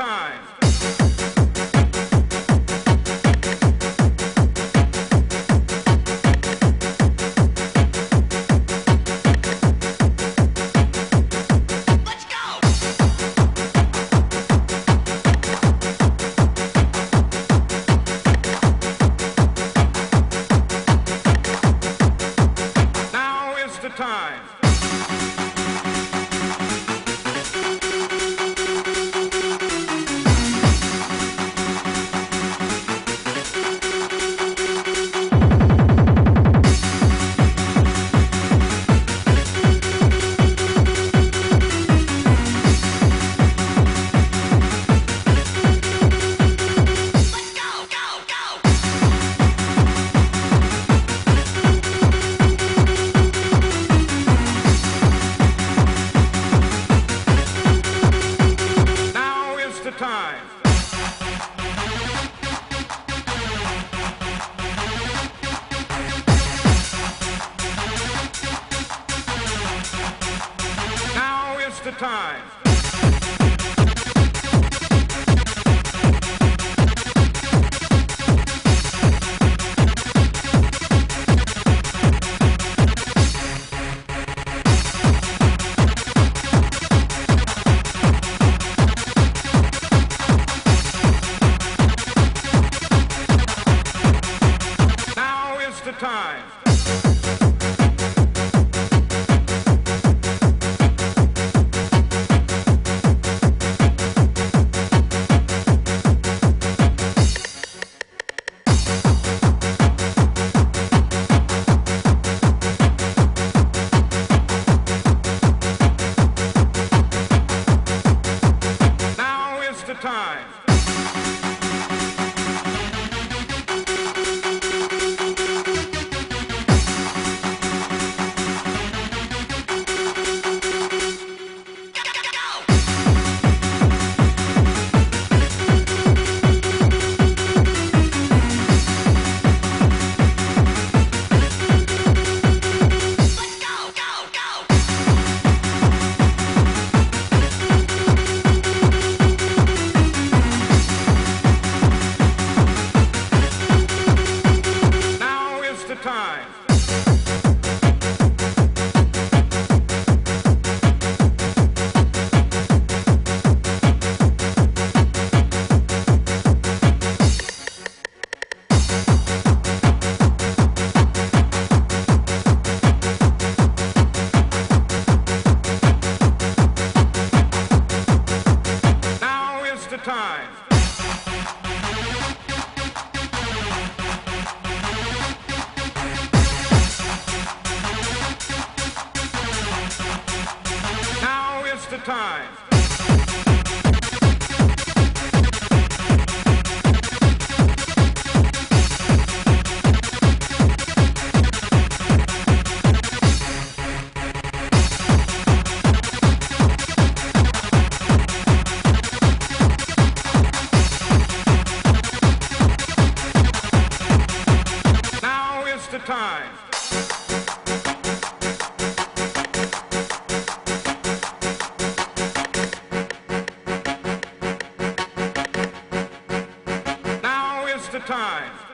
time. time. Now is the time. best of times. The time. time.